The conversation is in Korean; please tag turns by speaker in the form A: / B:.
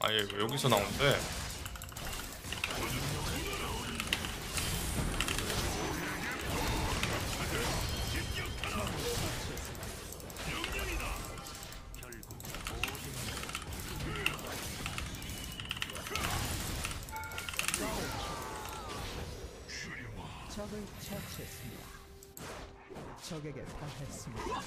A: 아예 왜 여기서 나오는데?
B: 적을 처치했습니다. 적에게 당했습니다.